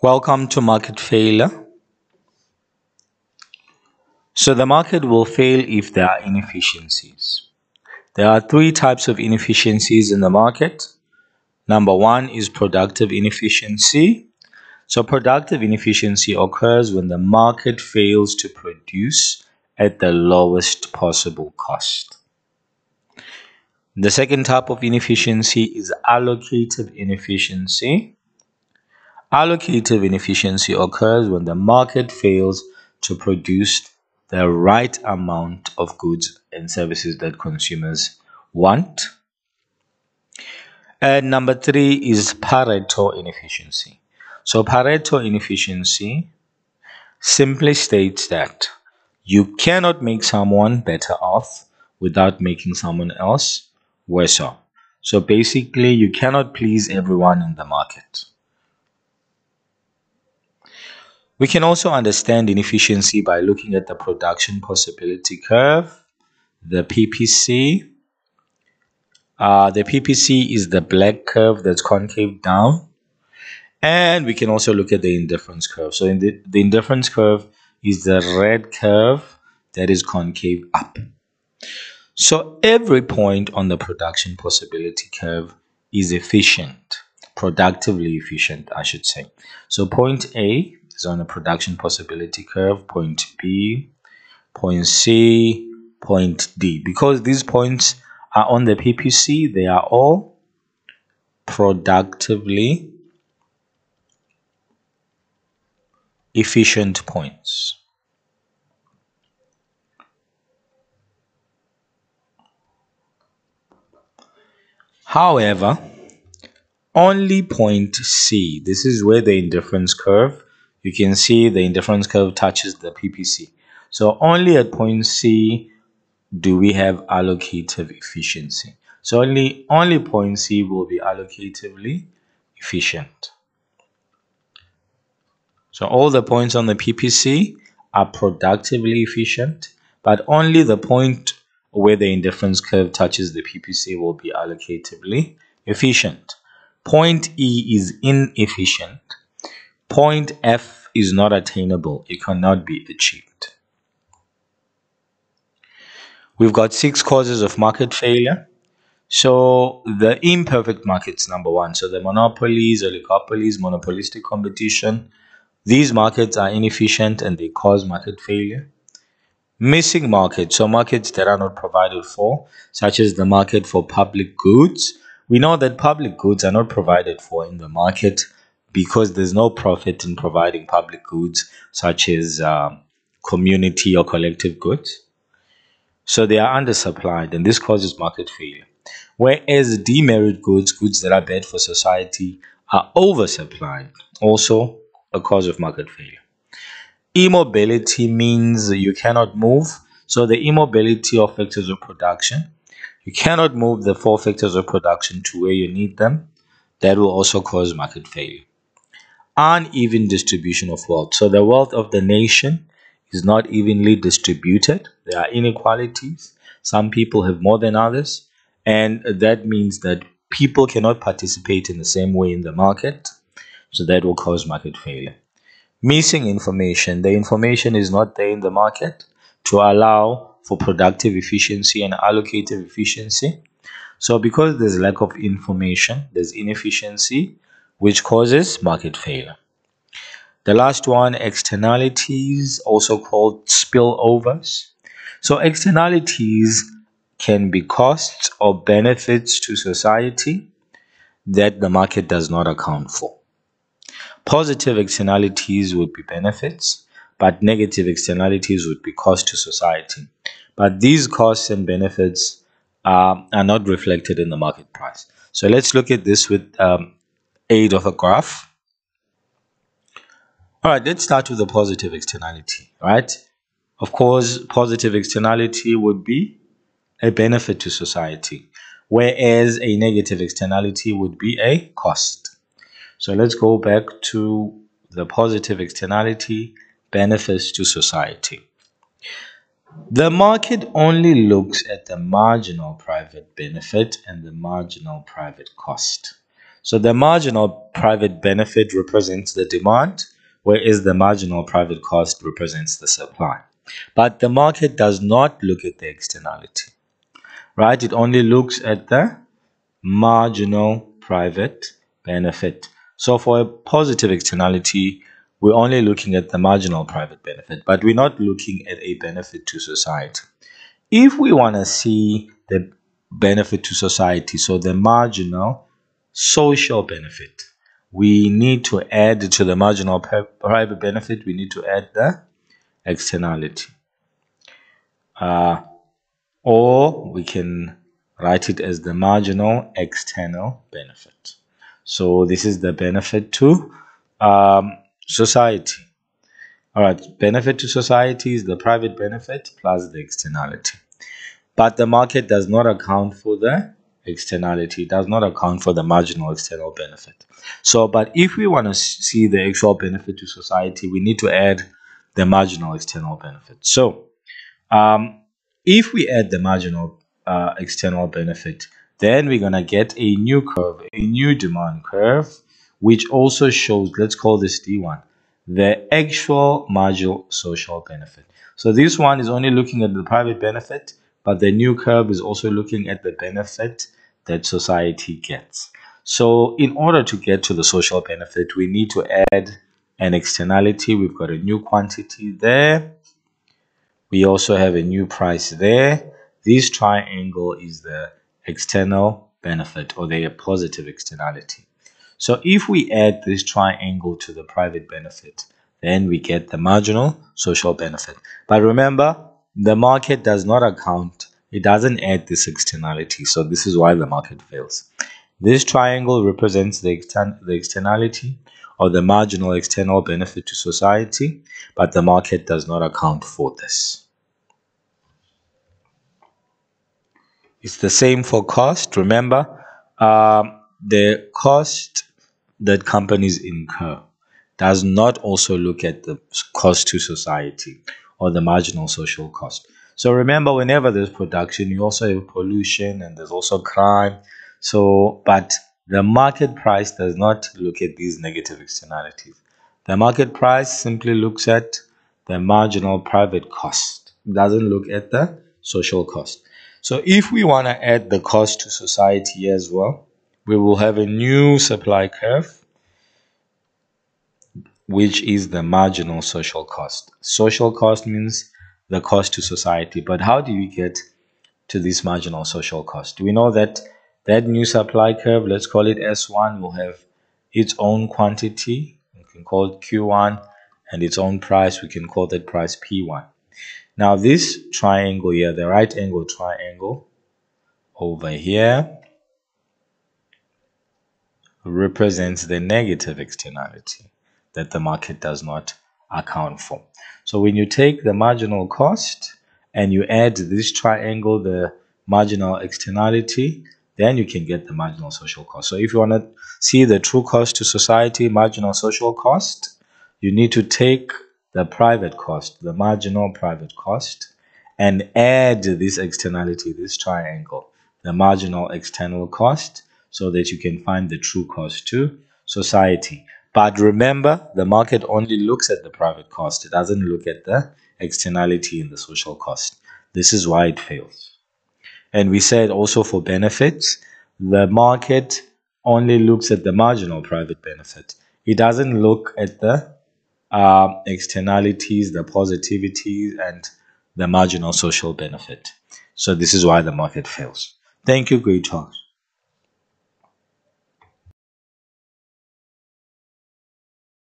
Welcome to market failure. So the market will fail if there are inefficiencies. There are three types of inefficiencies in the market. Number one is productive inefficiency. So productive inefficiency occurs when the market fails to produce at the lowest possible cost. The second type of inefficiency is allocative inefficiency. Allocative inefficiency occurs when the market fails to produce the right amount of goods and services that consumers want. And number three is Pareto inefficiency. So Pareto inefficiency simply states that you cannot make someone better off without making someone else worse off. So basically, you cannot please everyone in the market. We can also understand inefficiency by looking at the production possibility curve, the PPC. Uh, the PPC is the black curve that's concave down. And we can also look at the indifference curve. So in the, the indifference curve is the red curve that is concave up. So every point on the production possibility curve is efficient, productively efficient, I should say. So point A is on a production possibility curve, point B, point C, point D. Because these points are on the PPC, they are all productively efficient points. However, only point C, this is where the indifference curve you can see the indifference curve touches the PPC. So only at point C do we have allocative efficiency. So only, only point C will be allocatively efficient. So all the points on the PPC are productively efficient, but only the point where the indifference curve touches the PPC will be allocatively efficient. Point E is inefficient Point F is not attainable. It cannot be achieved. We've got six causes of market failure. So the imperfect markets, number one. So the monopolies, oligopolies, monopolistic competition. These markets are inefficient and they cause market failure. Missing markets, so markets that are not provided for, such as the market for public goods. We know that public goods are not provided for in the market because there's no profit in providing public goods such as uh, community or collective goods. So they are undersupplied, and this causes market failure. Whereas demerit goods, goods that are bad for society, are oversupplied, also a cause of market failure. Immobility means you cannot move. So the immobility of factors of production, you cannot move the four factors of production to where you need them. That will also cause market failure uneven distribution of wealth. So the wealth of the nation is not evenly distributed. There are inequalities. Some people have more than others. And that means that people cannot participate in the same way in the market. So that will cause market failure. Missing information. The information is not there in the market to allow for productive efficiency and allocative efficiency. So because there's lack of information, there's inefficiency, which causes market failure. The last one, externalities, also called spillovers. So externalities can be costs or benefits to society that the market does not account for. Positive externalities would be benefits, but negative externalities would be cost to society. But these costs and benefits uh, are not reflected in the market price. So let's look at this with um, aid of a graph. All right, let's start with the positive externality, right? Of course, positive externality would be a benefit to society, whereas a negative externality would be a cost. So let's go back to the positive externality benefits to society. The market only looks at the marginal private benefit and the marginal private cost. So the marginal private benefit represents the demand, whereas the marginal private cost represents the supply. But the market does not look at the externality, right? It only looks at the marginal private benefit. So for a positive externality, we're only looking at the marginal private benefit, but we're not looking at a benefit to society. If we want to see the benefit to society, so the marginal social benefit, we need to add to the marginal private benefit, we need to add the externality. Uh, or we can write it as the marginal external benefit. So this is the benefit to um, society. All right, benefit to society is the private benefit plus the externality. But the market does not account for the externality, does not account for the marginal external benefit. So, but if we want to see the actual benefit to society, we need to add the marginal external benefit. So, um, if we add the marginal uh, external benefit, then we're going to get a new curve, a new demand curve, which also shows, let's call this D1, the actual marginal social benefit. So this one is only looking at the private benefit, but the new curve is also looking at the benefit that society gets. So in order to get to the social benefit, we need to add an externality. We've got a new quantity there. We also have a new price there. This triangle is the external benefit or the positive externality. So if we add this triangle to the private benefit, then we get the marginal social benefit. But remember, the market does not account, it doesn't add this externality. So this is why the market fails. This triangle represents the, extern the externality or the marginal external benefit to society, but the market does not account for this. It's the same for cost. Remember, um, the cost that companies incur does not also look at the cost to society or the marginal social cost. So remember, whenever there's production, you also have pollution and there's also crime. So, but the market price does not look at these negative externalities. The market price simply looks at the marginal private cost. It doesn't look at the social cost. So if we want to add the cost to society as well, we will have a new supply curve, which is the marginal social cost. Social cost means the cost to society. But how do we get to this marginal social cost? We know that that new supply curve, let's call it S1, will have its own quantity. We can call it Q1 and its own price. We can call that price P1. Now this triangle here, the right angle triangle over here represents the negative externality that the market does not account for. So when you take the marginal cost and you add this triangle, the marginal externality, then you can get the marginal social cost. So if you want to see the true cost to society, marginal social cost, you need to take the private cost, the marginal private cost, and add this externality, this triangle, the marginal external cost, so that you can find the true cost to society. But remember, the market only looks at the private cost. It doesn't look at the externality and the social cost. This is why it fails. And we said also for benefits, the market only looks at the marginal private benefit. It doesn't look at the uh, externalities, the positivities, and the marginal social benefit. So this is why the market fails. Thank you, great talks.